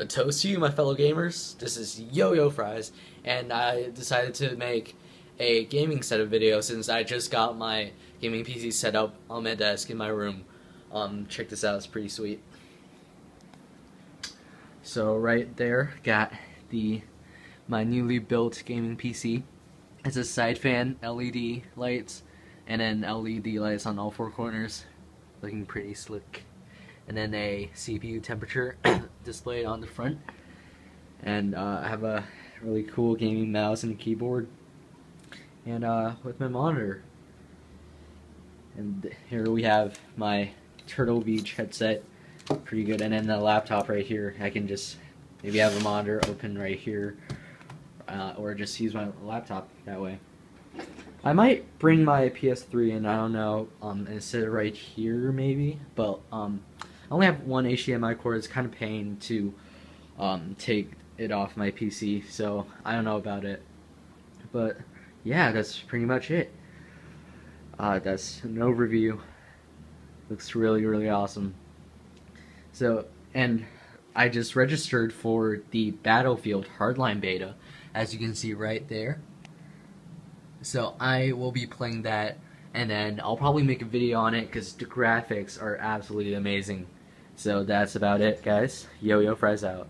A toast to you, my fellow gamers. This is Yo Yo Fries, and I decided to make a gaming setup video since I just got my gaming PC set up on my desk in my room. Um, check this out, it's pretty sweet. So right there, got the my newly built gaming PC. It's a side fan, LED lights, and then LED lights on all four corners, looking pretty slick. And then a CPU temperature displayed on the front. And uh, I have a really cool gaming mouse and keyboard. And uh, with my monitor. And here we have my Turtle Beach headset. Pretty good. And then the laptop right here. I can just maybe have a monitor open right here. Uh, or just use my laptop that way. I might bring my PS3 and I don't know, um, and sit right here maybe, but um, I only have one HDMI cord. It's kind of pain to um, take it off my PC, so I don't know about it. But yeah, that's pretty much it. Uh, that's an overview. Looks really, really awesome. So, and I just registered for the Battlefield Hardline beta, as you can see right there. So I will be playing that, and then I'll probably make a video on it because the graphics are absolutely amazing. So that's about it, guys. Yo Yo Fries out.